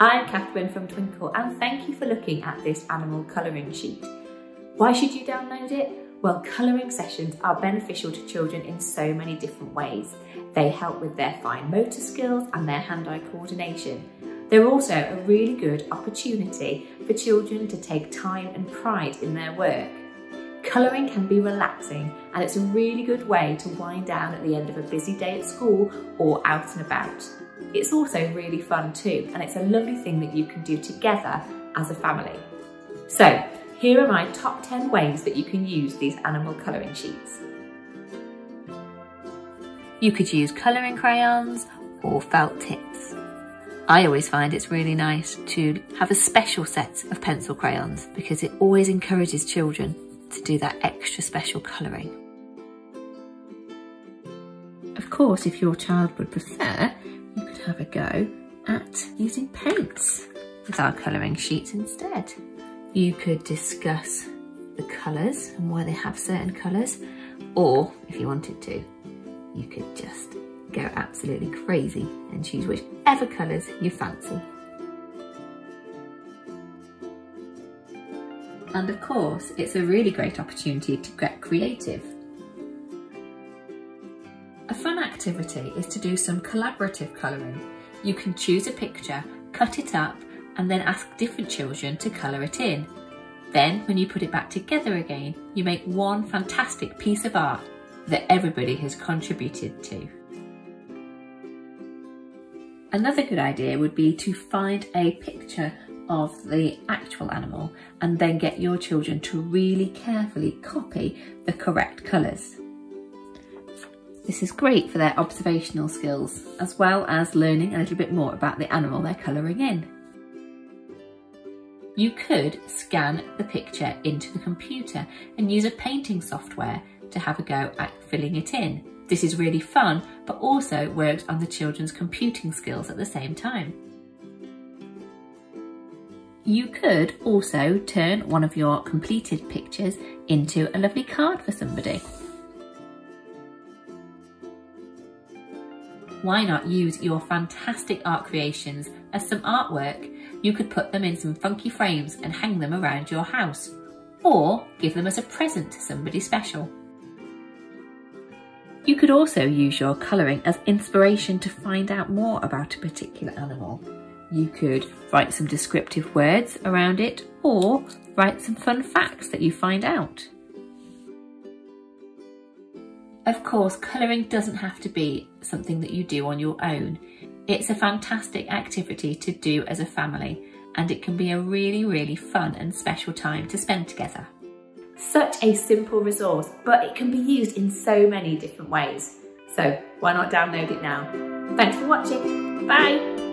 I'm Catherine from Twinkl and thank you for looking at this animal colouring sheet. Why should you download it? Well, colouring sessions are beneficial to children in so many different ways. They help with their fine motor skills and their hand-eye coordination. They're also a really good opportunity for children to take time and pride in their work. Colouring can be relaxing and it's a really good way to wind down at the end of a busy day at school or out and about. It's also really fun too and it's a lovely thing that you can do together as a family. So here are my top 10 ways that you can use these animal colouring sheets. You could use colouring crayons or felt tips. I always find it's really nice to have a special set of pencil crayons because it always encourages children to do that extra special colouring. Of course, if your child would prefer, have a go at using paints with our colouring sheets instead. You could discuss the colours and why they have certain colours, or if you wanted to, you could just go absolutely crazy and choose whichever colours you fancy. And of course, it's a really great opportunity to get creative. Activity is to do some collaborative colouring. You can choose a picture, cut it up, and then ask different children to colour it in. Then, when you put it back together again, you make one fantastic piece of art that everybody has contributed to. Another good idea would be to find a picture of the actual animal and then get your children to really carefully copy the correct colours. This is great for their observational skills as well as learning a little bit more about the animal they're colouring in. You could scan the picture into the computer and use a painting software to have a go at filling it in. This is really fun, but also works on the children's computing skills at the same time. You could also turn one of your completed pictures into a lovely card for somebody. Why not use your fantastic art creations as some artwork? You could put them in some funky frames and hang them around your house, or give them as a present to somebody special. You could also use your colouring as inspiration to find out more about a particular animal. You could write some descriptive words around it or write some fun facts that you find out. Of course, colouring doesn't have to be something that you do on your own. It's a fantastic activity to do as a family and it can be a really, really fun and special time to spend together. Such a simple resource, but it can be used in so many different ways. So why not download it now? Thanks for watching. Bye.